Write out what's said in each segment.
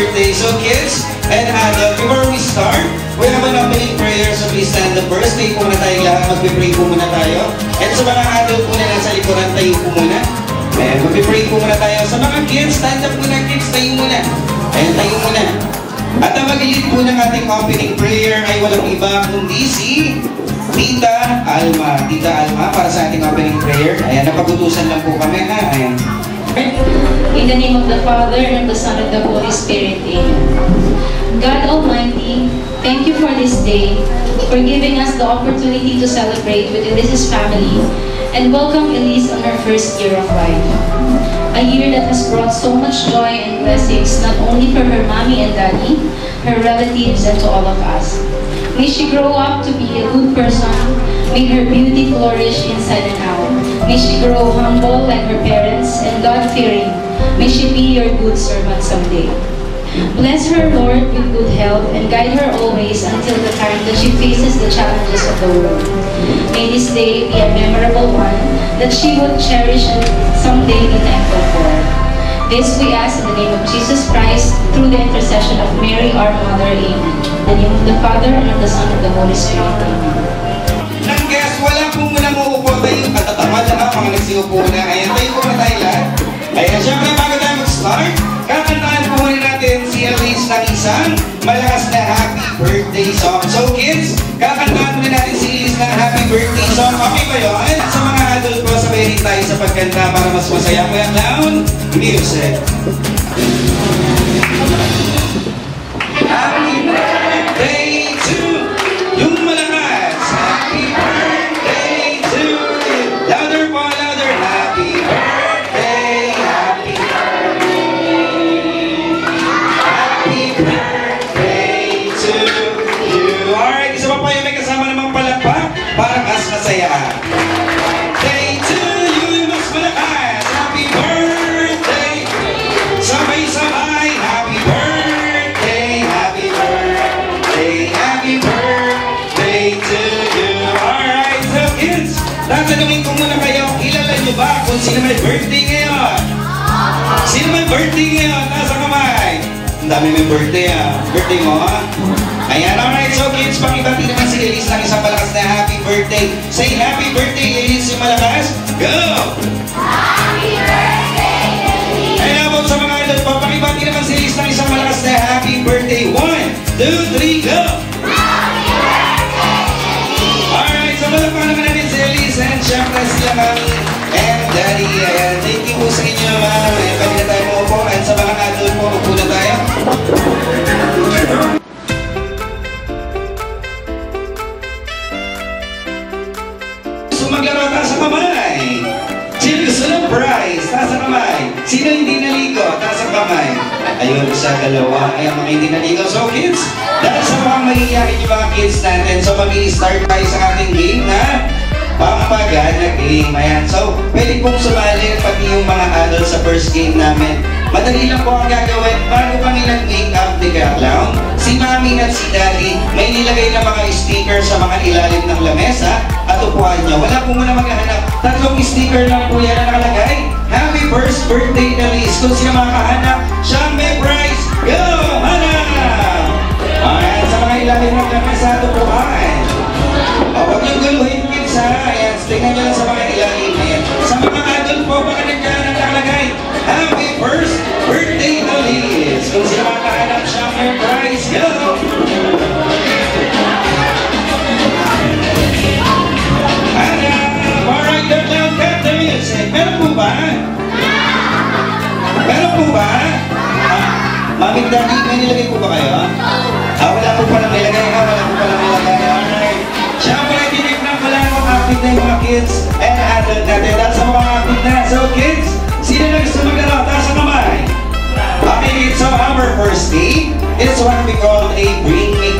birthday. So kids and adult, before we start, we have an opening prayer. So please stand up first. Tayo po muna tayo lahat. Magpipray po muna tayo. And sa mga adult po na nasa likuran, tayo po muna. Ayan, magpipray po muna tayo. Sa mga kids, stand up muna kids. Tayo muna. Ayan, tayo muna. At ang mag-lead po ng ating opening prayer ay walang iba kundi si Tita Alma. Tita Alma para sa ating opening prayer. Ayan, napagutusan lang po kami ha. Ayan. In the name of the Father, and the Son, and the Holy Spirit. Amen. God Almighty, thank you for this day, for giving us the opportunity to celebrate with Elise's family and welcome Elise on her first year of life. A year that has brought so much joy and blessings not only for her mommy and daddy, her relatives, and to all of us. May she grow up to be a good person. May her beauty flourish inside and out. May she grow humble like her parents and God-fearing. May she be your good servant someday. Bless her, Lord, with good health and guide her always until the time that she faces the challenges of the world. May this day be a memorable one that she would cherish and someday be thankful for. This we ask in the name of Jesus Christ through the intercession of Mary, our Mother. Amen. In the name of the Father, and of the Son, and of the Holy Spirit. Amen. Nang guys, wala po muna muupo tayo. Katatamad na mga na. Ayan, tayo po na tayo. Ayan, syempre bago tayo mag-start, po muna natin si Elise ng isang malakas na happy birthday song. So kids, kakantahan muna natin si Elise ng happy birthday song. Okay ba yun? Sa mga adult po, sabay rin tayo sa pagkanta para mas masaya po yung clown. Music. Sino may birthday ngayon? Sino may birthday ngayon? Nasa kamay. Ang dami may birthday ah. Birthday mo ah. Ayan, alright. So kids, pakibati naman si Elise ng isang malakas na happy birthday. Say happy birthday, Elise, yung malakas. Go! Kaya po sa mga adult po, pakibati naman si Elise ng isang malakas na happy birthday. One, two, three, go! Mga hindi naligo. So kids, dahil sa mga mahihayin yung mga kids natin, so mag-i-start tayo sa ating game na Pampagan na game. Ayan. So, pwede pong sumali pati yung mga adults sa first game namin. Madali lang po ang gagawin. Bago kami nag-make-up ni Clown, si Mami at si Daddy may nilagay na mga sticker sa mga ilalim ng lamesa at upuan nyo. Wala po muna maghahanap. Tatlong sticker lang po yan na nakalagay. Happy first birthday na Liz. Kung sino makahanap, siyang may prize. Go! Ilalim ng lamesa at upuan. O, huwag niyong guluhin kids ha. Ayan, tingnan niyo lang sa mga ilalim. Ayan. Sa mga adult po, baka nandiyan ang nakalagay. Happy first birthday to Liz. Kung sino makahanap siya, may prize. Go! Hanap! Alright, the clown cut the music. Meron po ba? Meron po ba? Mami, Daddy, may nilagay po ba kayo? Ah, wala po pala may lagay ha, wala po pala may lagay. Alright. Siyempre, tinignan ko lang kung active na yung mga kids and adult natin. Dahil sa mga active na. So kids, sino na gusto maglaro? Taas ang kamay. Okay, kids, so our first game is what we call a Bring Me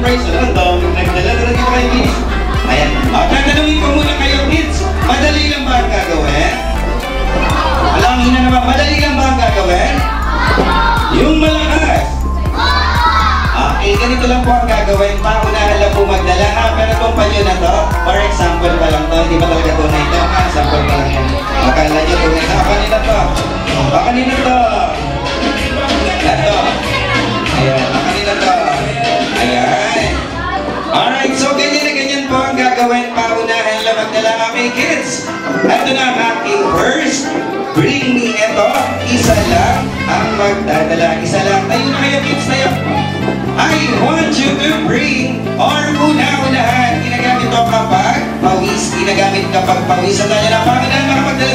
surprise na random, nagdala na dito kayo kids. Ayan. Oh, o, ko muna kayo kids, madali lang ba ang gagawin? Alangin na naman, madali lang ba ang gagawin? Yung malakas. Okay, ganito lang po ang gagawin. Paunahan lang po magdala ha, pero kumpanyo na to. For example pa lang to, hindi pa talaga tunay to. Ha, example pa lang yan. Akala nyo tunay ah, na. Baka nila to. Oh, baka nila to. Ito. Ayan, ah, baka nila to. Alright, so ganyan na ganyan po ang gagawin para unahin lamang na lang aming kids. Ito na ang aking first. Bring me ito. Isa lang ang magdadala. Isa lang. Tayo na kayo kids, tayo. I want you to bring or una-unahan. Ginagamit ito kapag pawis. Ginagamit kapag pawis. Ang tanya ng Panginoon, makapagdala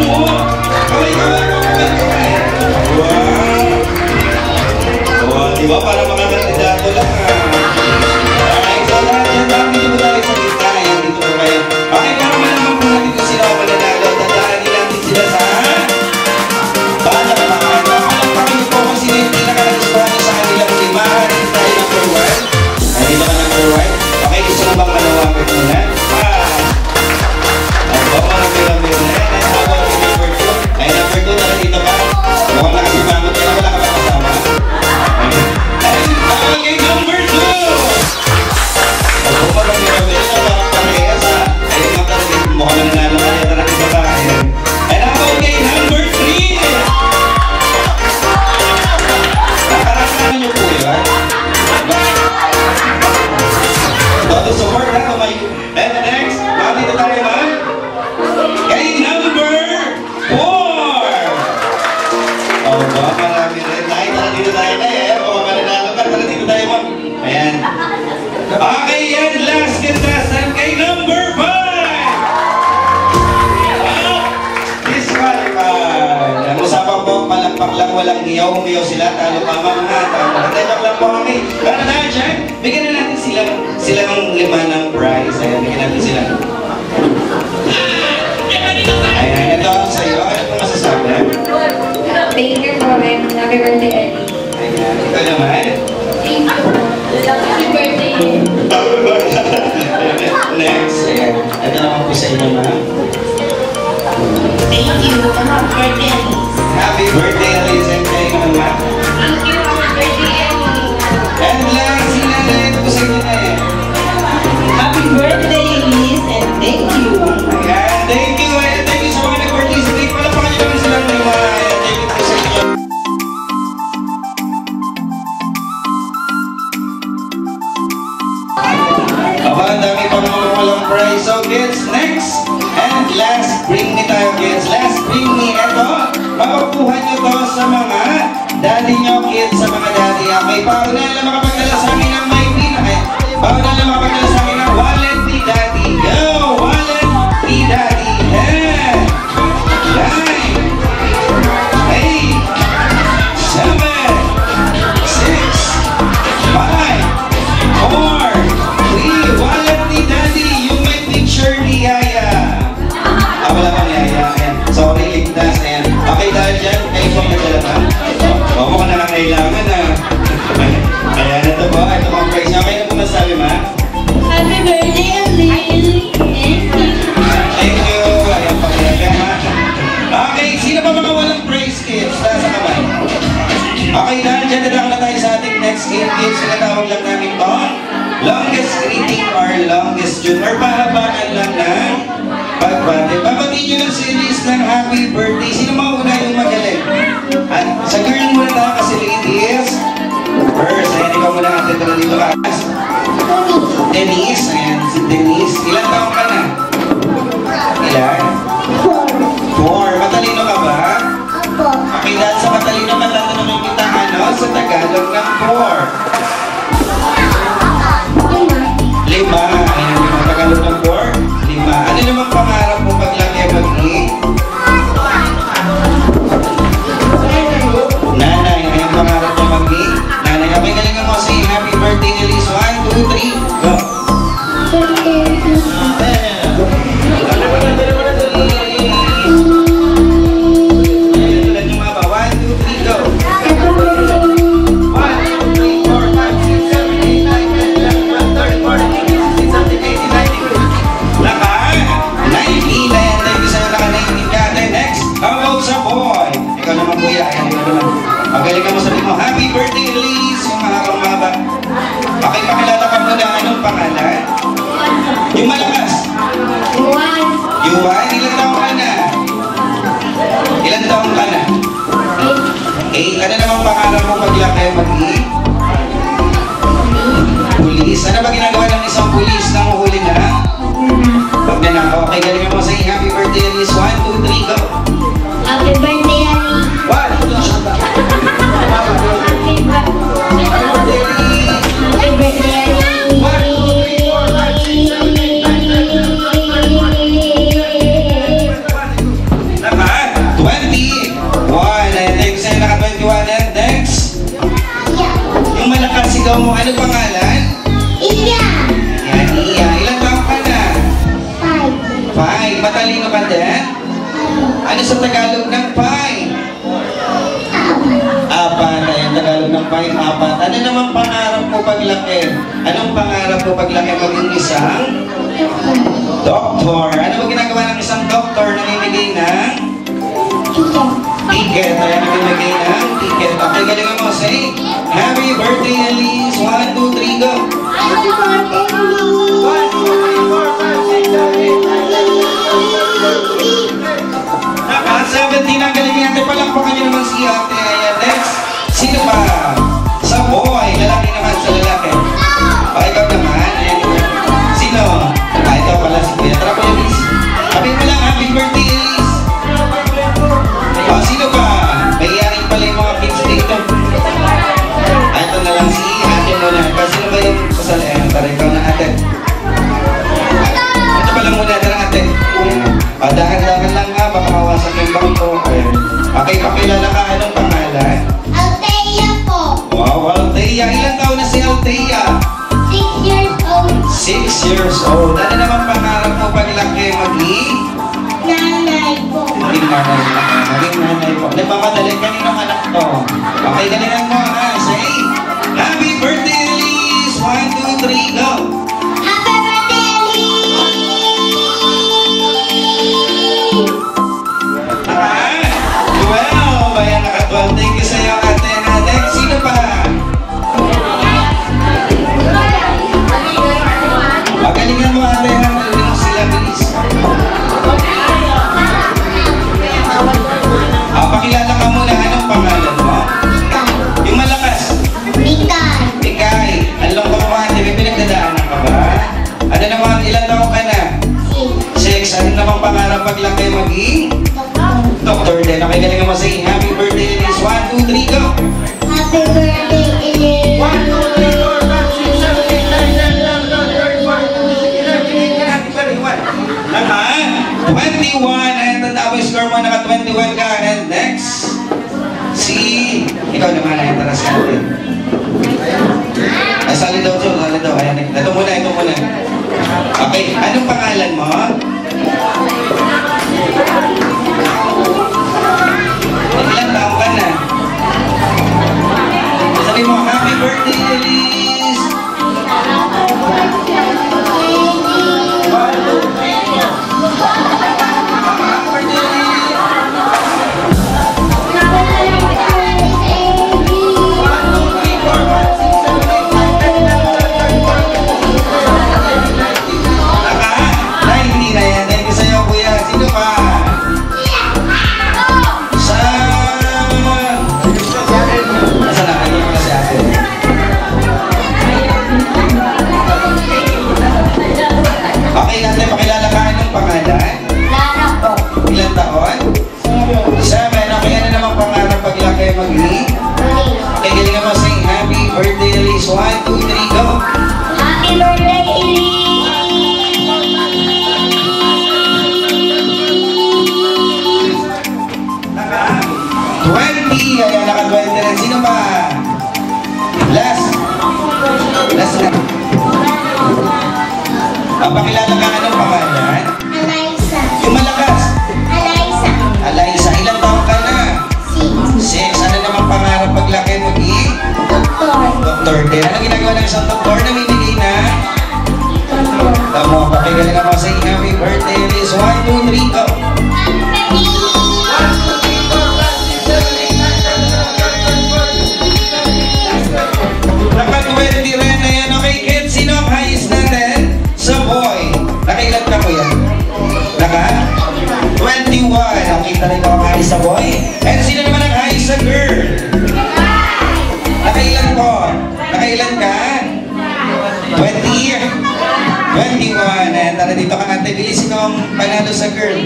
Wow! Wow, di ba? Para mga kandidato lang ah. Happy birthday! Next. Ito naman po sa inyo, ma'am. Thank you. Happy birthday, Elise. Happy birthday, Elise. Thank you, ma'am. Pamagpuhan nyo to sa mga daddy nyo kids, sa mga daddy. Ah, okay, paano na lang makapagdala sa akin ng may pin. Okay, paano na lang makapagdala sa akin ng wallet. in yun sinatawag lang namin to. Longest greeting or longest tune or pahabaan lang ng pagbate. Papatiin nyo ng series ng happy birthday. Sino mauna yung magaling? At sa girl muna tayo kasi ladies. First, ayan, ikaw muna natin tala dito ka. Denise, ayan, si Denise. Ilan taong ka na? Ilan? hanggang 4. Lima. Ano yung mga ng 4? Lima. Ano naman pangarap mo paglaki mag-8? Ayan, tara dito ka nga. Tayo, sinong panalo sa girl?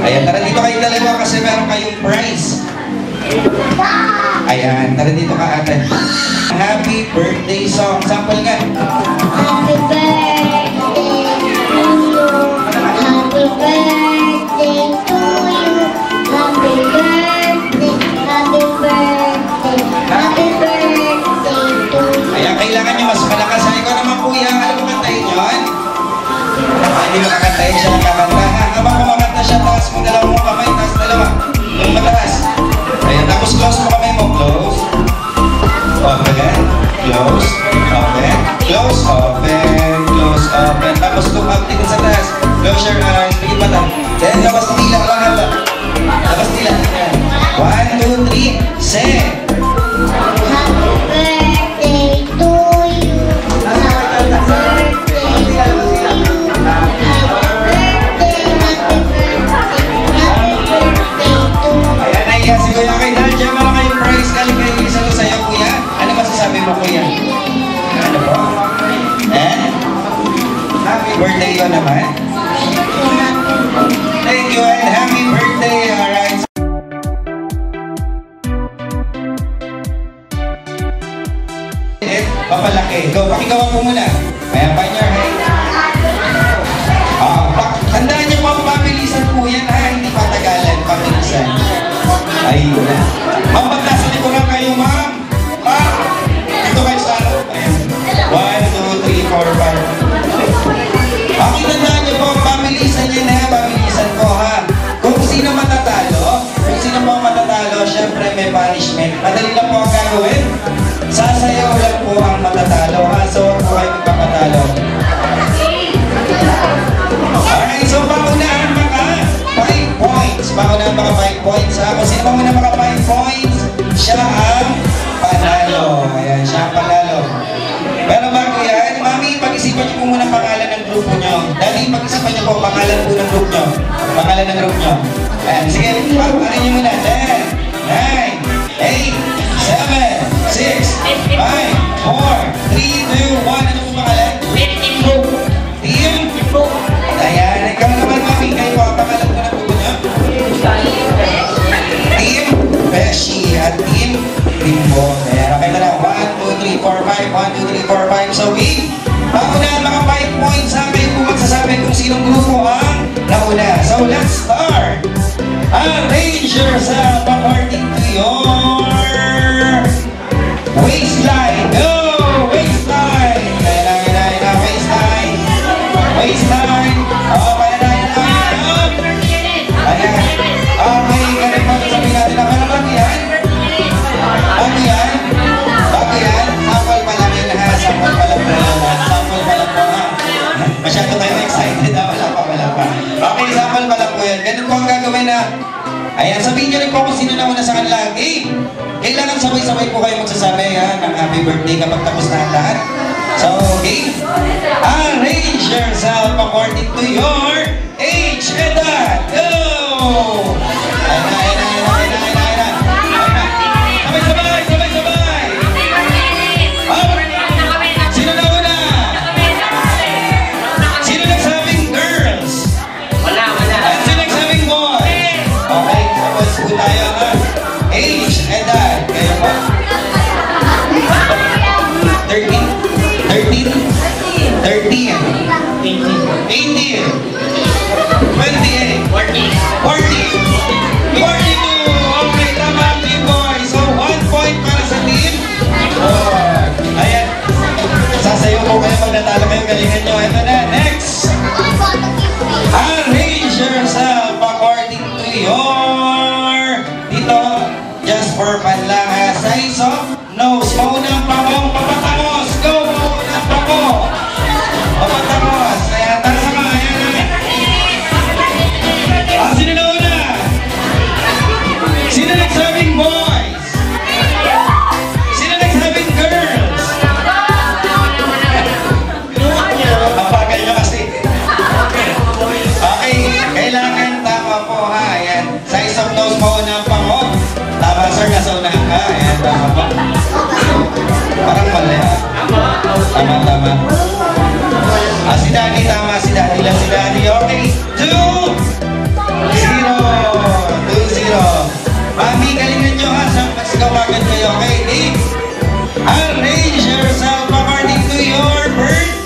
Ayan, tara dito kayo dalawa kasi meron kayong prize. Ayan, tara dito ka ate. Happy birthday song. Sample nga. Happy birthday. Antayin siya ng kakantahan. Habang kumakat na siya, taas mo dalawa mo kamay, taas dalawa. Nung mataas. Ayan, tapos close mo kamay mo. Close. Open. Close. Open. Close. Open. Close. Open. Tapos kumapti ka sa taas. Close your eyes. Pigit mata. Then, labas tila. Lahat. Labas tila. One, two, three. Set. 哎呀，好 points ha. Kung sino mauna maka 5 points, siya ang panalo. Ayan, siya ang panalo. Pero bago yan, mami, pag-isipan niyo po muna ang pangalan ng grupo niyo. Dali, pag-isipan niyo po pangalan po ng group niyo. Pangalan ng group niyo. Ayan, sige, ano niyo muna. 10, 9, 8, 7, 6, 5, 4, 3, 2, 1. Ano po pangalan? Team? At Team Limbo. Ayan, okay na lang. 1, 2, 3, 4, 5. 1, 2, 3, 4, 5. So. Bago na mga 5 points kayo po magsasabi kung sinong grupo ang nauna. So, let's start. Arrange yourself according to your waistline. Go! Masyado tayo excited. Wala pa, wala pa. Okay, sample pa lang po yan. Ganun po ang gagawin na Ayan, sabihin niyo rin po kung sino nauna sa kanila. Eh, kailangan sabay-sabay po kayo magsasabi ha, ng happy birthday kapag tapos na lahat. So, okay. Arrange yourself according to your age and that. Go! Size of nose mo na ang pango. Tama sir, nasa unahan ka. Ayan, tama po. Parang mali ha. Tama, tama. Ah, si Danny, tama. Si Danny lang, si Danny. Okay, two, zero. Two, zero. Mami, galingan nyo ha. Sa magsigawagan kayo. Okay, eight. Arrange yourself according to your birth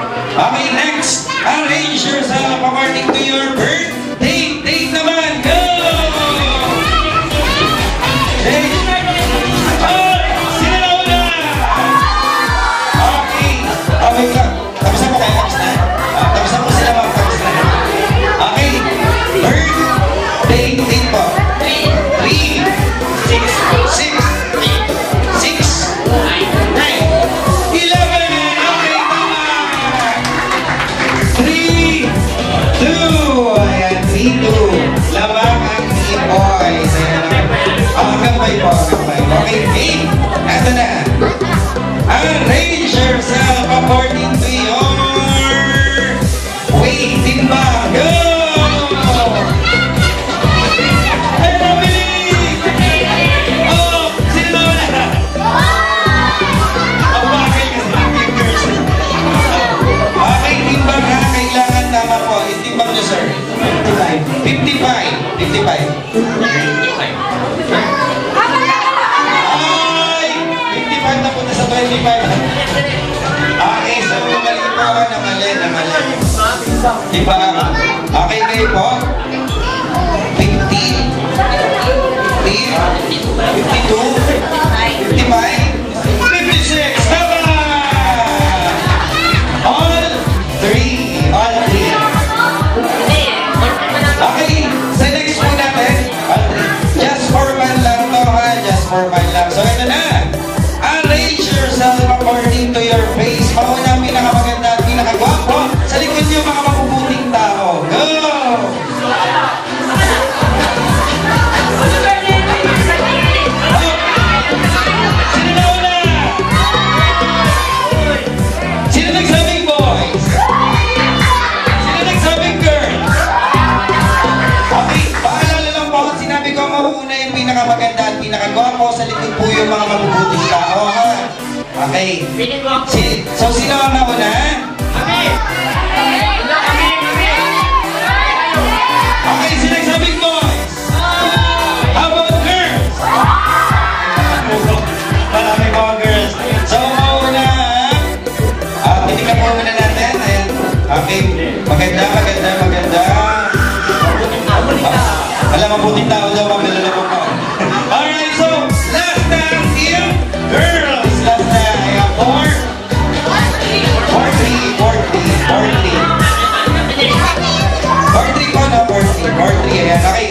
Okay, next, arrange yourself according ah, to your birth ¡Agarre! Di ba? Okay kayo po? 15? 15? 52? Alright, so, last girls, last four. four, three. Four, three okay.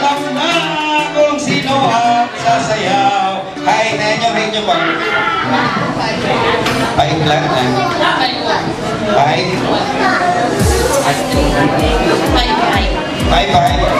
alam na kung sino ang sasayaw. Kahit na inyo, inyo ba? Paik lang na. Paik. Paik, paik. Paik, paik.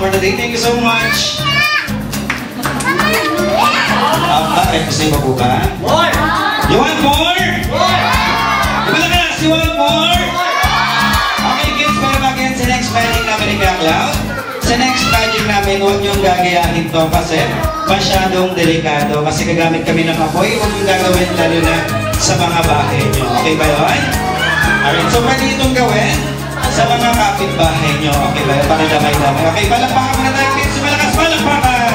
for today. Thank you so much. Tama, kahit gusto yung mabuka. More! You want more? More! Kumalakas, you want more? Okay kids, para bakit sa next magic namin ni Kaklaw? Sa next magic namin, huwag niyong gagayahin to kasi masyadong delikado kasi gagamit kami ng apoy, huwag niyong gagawin lalo na sa mga bahay niyo. Okay ba yun? Alright, so pwede itong gawin sa mga kapitbahay nyo. Okay ba? Para damay damay. Okay, palakpakan muna tayo. Please, malakas palakpakan!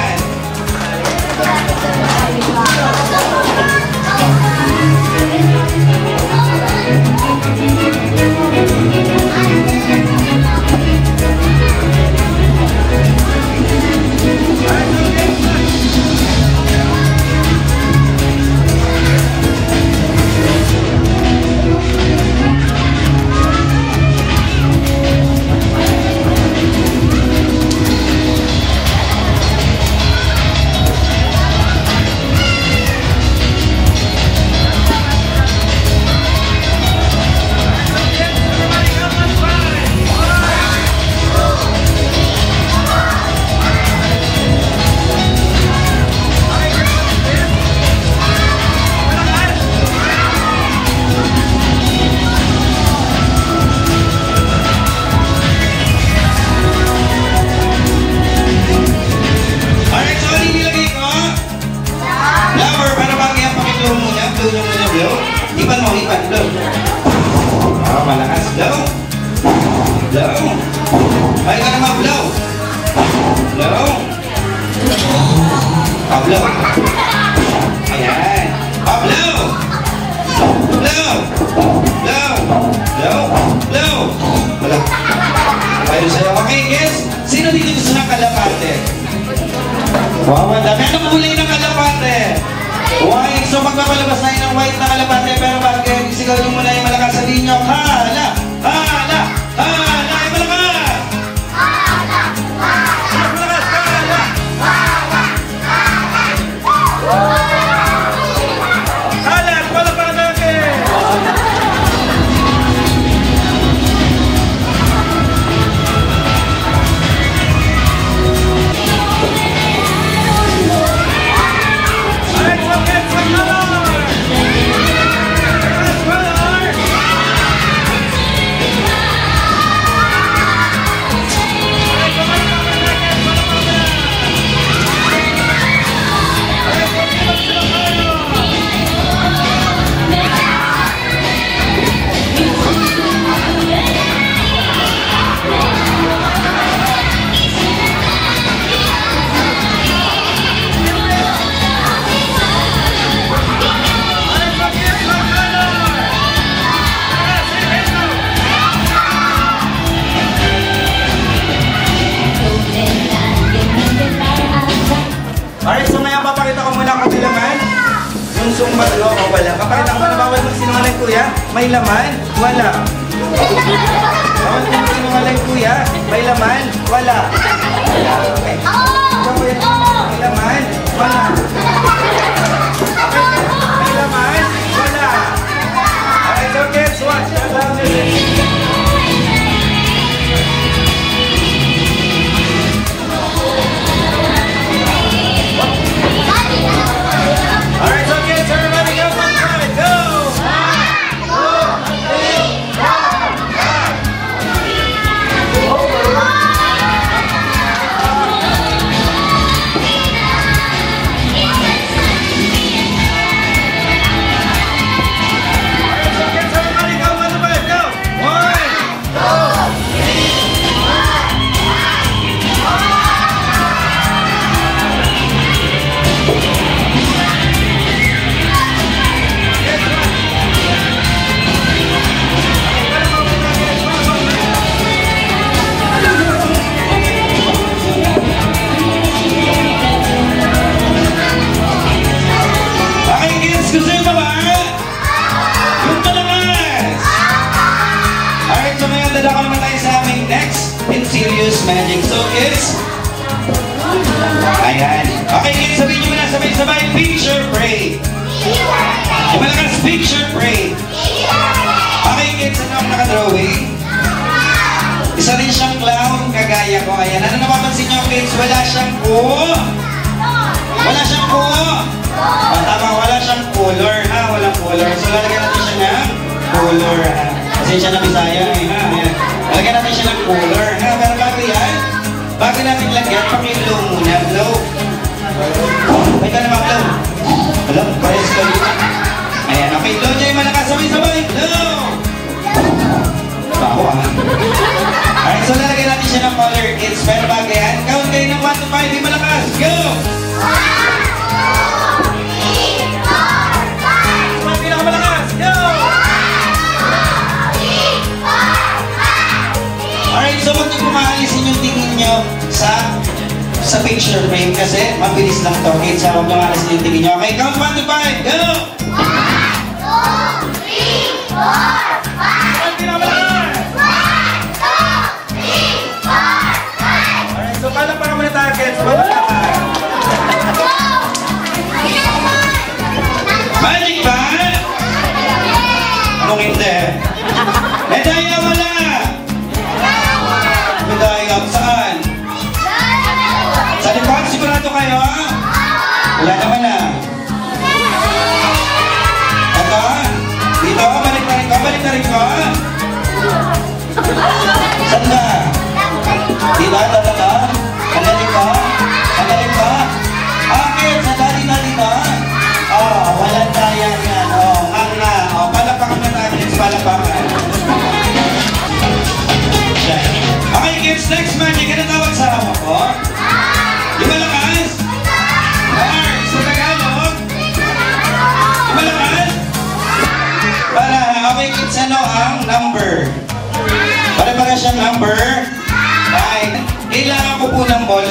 Thank. May laman? Wala. Bawal magsinungaling kuya. May laman? Wala. Okay. Ikaw, kuya. May laman? Wala. Okay. May laman? Wala. Alright, so kids, watch. Alright, magic. So, kids, ayan. Okay, kids, sabihin nyo muna sabay-sabay, picture pray. Malakas, picture pray. Okay, kids, ano ang nakadrawing? Isa rin siyang clown, kagaya ko. Ayan, ano napapansin nyo, kids? Wala siyang ko. Wala siyang ko. O, tama, wala siyang color, ha? Walang color. So, lalagyan natin siya ng color, ha? Kasi siya na Bisaya, eh, ha? Ayan. Lalagyan natin siya ng color, natin lagyan, pakilo muna. Blow. May ka naman, blow. Hello, pares ko. Ayan, okay. Blow niya yung malakas. Sabay-sabay. Blow. Baho, ha? Alright, so lalagyan natin siya ng color kids. Pero bago yan, count kayo ng 1 to 5. Di malakas. Go! Mga so pumaalisin yung tingin nyo sa sa picture frame kasi mabilis lang to. Kids, ha? huwag maalisin yung tingin nyo. Okay, count 1 to 5. Go! Mga pinakamalakas. Alright, so palakpakan muna tayo, kids. Palakpakan. Magic ba? Anong hindi? Medaya wala! Medaya kayo? Wala naman na.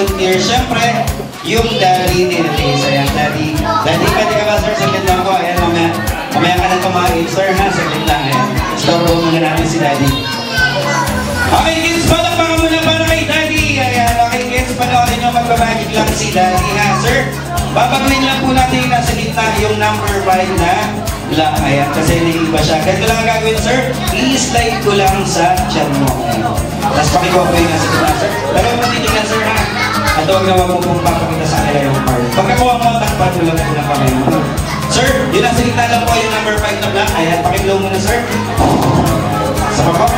Ng volunteer. Siyempre, yung daddy ni Lisa. Ayan, daddy. Daddy, pwede ka ba, sir? Saglit lang po. Ayan, mamaya. Mamaya ka na kumain, sir, ha? Saglit lang. Ayan. Stop po muna namin si daddy. Okay, kids, palakpakan muna para kay daddy. Ayan, okay, kids, panoorin nyo magbabagic lang si daddy, ha, sir? Babaguhin lang po natin yung nasa gitna yung number 5 na lang. Ayan, kasi naiiba siya. Ganito lang ang gagawin, sir. I-slide ko lang sa chan mo. Tapos pakikuha ko yung nasa gitna, sir. Pero mo titignan, sir, ha? At huwag na huwag mo pong papakita sa kanila yung part. Pagkakuha mo, takpan mo lang po ng kamay mo. Sir, yung nasa gitna lang po yung number 5 na black. Ayan, pakiblow mo na, sir. Sa baba.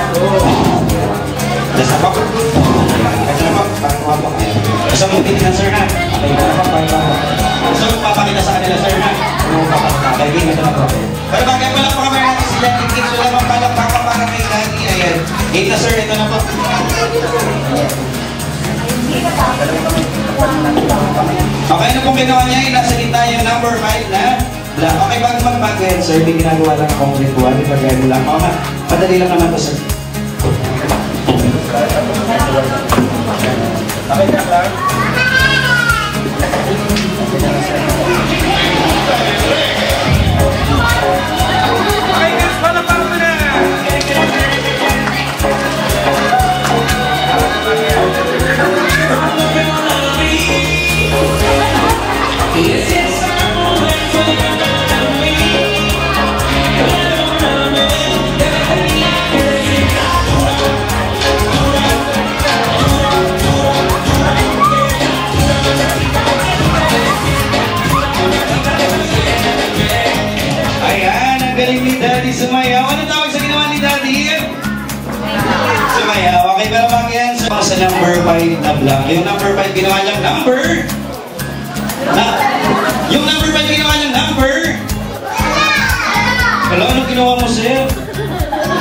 Nasa baba. Ito na po, pakuha po. Gusto mo titignan, sir, ha? Okay, po, pakuha po. Gusto mo papakita sa kanila, sir, ha? Ano mo papakita? Game, ito na po. Pero bagay pa lang po kami natin si Daddy Kids. Wala bang palakpakan para kay Daddy. Ayan. Game na, sir, ito na po. Okay na pong ginawa niya, yung nasa gitna yung number 5 na. Okay, bago mag-bago yan, sir, may ginagawa lang akong ritual. Ipagano lang. Okay, madali lang naman to, sir. Okay na lang. Okay, bang yan? So, sa number 5 na black. Yung number 5 ginawa niyang number. Na, yung number 5 ginawa niyang number. Hello, ano ginawa mo, sir?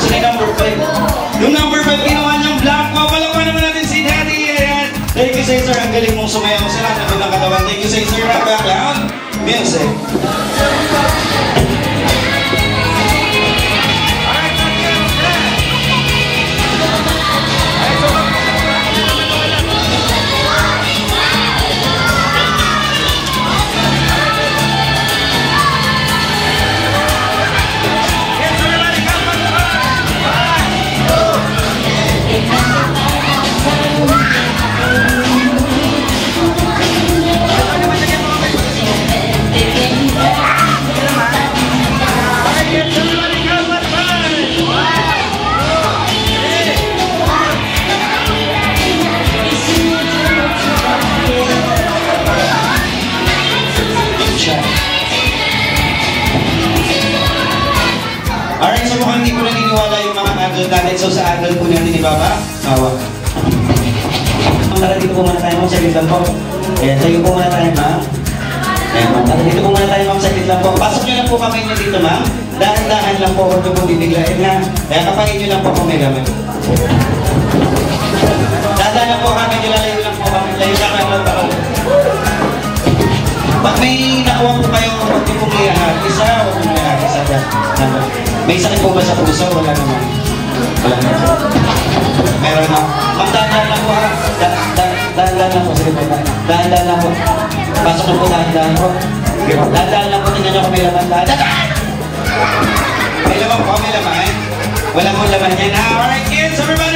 Sino yung number 5? Yung number 5 ginawa niyang black. Papalapan naman natin si Daddy. Ayan. Thank you, sir. Ang galing mong sumayaw. Ang ng katawan. Thank you, sir. Background. Music. Po ba sa puso? Wala naman. Wala naman. Meron na. Magdaan lang po ha. Da- da- Dahan-dahan lang po. Sige po. Dahan-dahan lang po. Pasok na po dahan-dahan po. Dahan-dahan lang po. Tingnan niyo kung may laman. Dahan-dahan! May laman po. May laman. Wala po laman yan. Alright kids, everybody,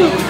love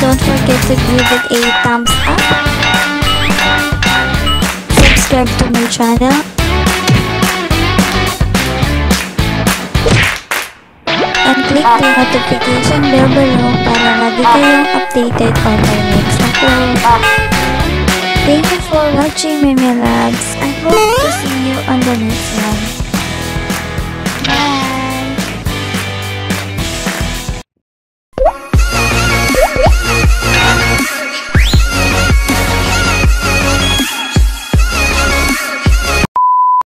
don't forget to give it a thumbs up. Subscribe to my channel. And click the notification bell below para lagi kayong updated on my next upload. Thank you for watching, Mimi Labs. I hope to see you on the next one.